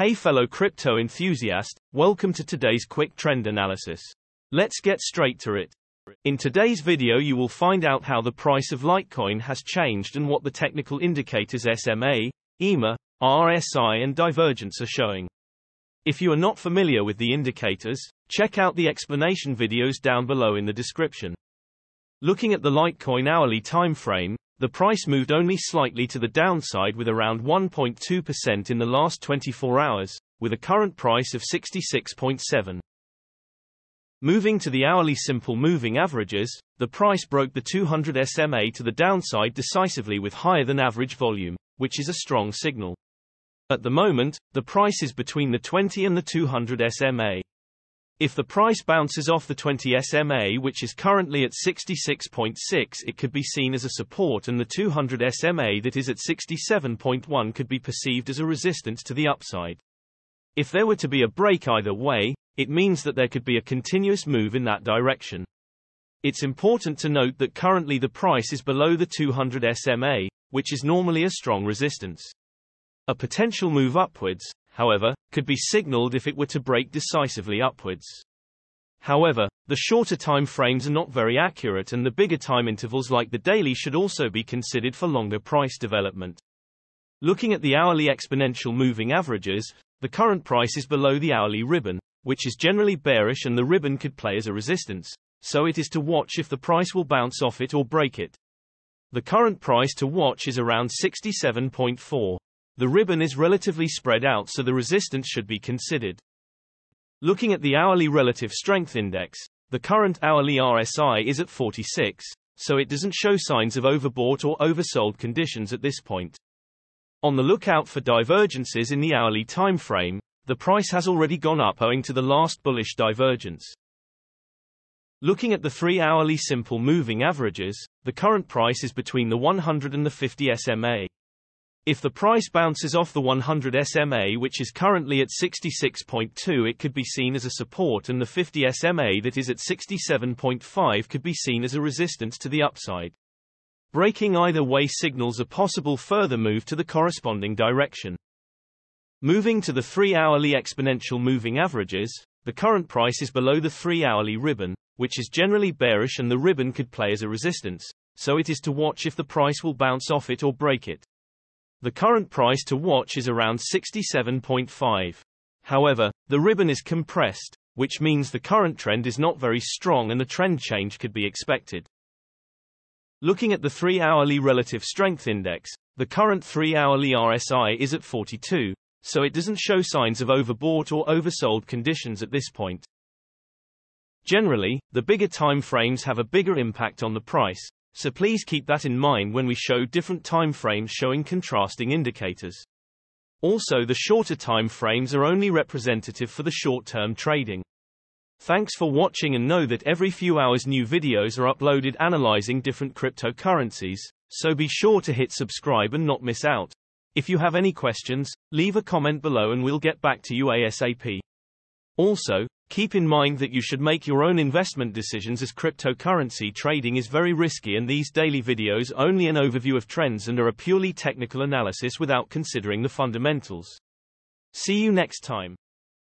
Hey fellow crypto enthusiast, welcome to today's quick trend analysis. Let's get straight to it. In today's video you will find out how the price of Litecoin has changed and what the technical indicators SMA, EMA, RSI and divergence are showing. If you are not familiar with the indicators, check out the explanation videos down below in the description. Looking at the Litecoin hourly time frame, the price moved only slightly to the downside with around 1.2% in the last 24 hours, with a current price of 66.7. Moving to the hourly simple moving averages, the price broke the 200 SMA to the downside decisively with higher than average volume, which is a strong signal. At the moment, the price is between the 20 and the 200 SMA. If the price bounces off the 20 SMA which is currently at 66.6 it could be seen as a support and the 200 SMA that is at 67.1 could be perceived as a resistance to the upside. If there were to be a break either way, it means that there could be a continuous move in that direction. It's important to note that currently the price is below the 200 SMA, which is normally a strong resistance. A potential move upwards, however, could be signaled if it were to break decisively upwards. However, the shorter time frames are not very accurate and the bigger time intervals like the daily should also be considered for longer price development. Looking at the hourly exponential moving averages, the current price is below the hourly ribbon, which is generally bearish and the ribbon could play as a resistance, so it is to watch if the price will bounce off it or break it. The current price to watch is around 67.4. The ribbon is relatively spread out so the resistance should be considered. Looking at the hourly relative strength index, the current hourly RSI is at 46, so it doesn't show signs of overbought or oversold conditions at this point. On the lookout for divergences in the hourly time frame, the price has already gone up owing to the last bullish divergence. Looking at the 3-hourly simple moving averages, the current price is between the 100 and the 50 SMA. If the price bounces off the 100 SMA which is currently at 66.2 it could be seen as a support and the 50 SMA that is at 67.5 could be seen as a resistance to the upside. Breaking either way signals a possible further move to the corresponding direction. Moving to the 3-hourly exponential moving averages, the current price is below the 3-hourly ribbon, which is generally bearish and the ribbon could play as a resistance, so it is to watch if the price will bounce off it or break it. The current price to watch is around 67.5. However, the ribbon is compressed, which means the current trend is not very strong and the trend change could be expected. Looking at the 3-hourly relative strength index, the current 3-hourly RSI is at 42, so it doesn't show signs of overbought or oversold conditions at this point. Generally, the bigger time frames have a bigger impact on the price, so please keep that in mind when we show different time frames showing contrasting indicators. Also the shorter time frames are only representative for the short-term trading. Thanks for watching and know that every few hours new videos are uploaded analyzing different cryptocurrencies, so be sure to hit subscribe and not miss out. If you have any questions, leave a comment below and we'll get back to you ASAP. Also, Keep in mind that you should make your own investment decisions as cryptocurrency trading is very risky and these daily videos only an overview of trends and are a purely technical analysis without considering the fundamentals. See you next time.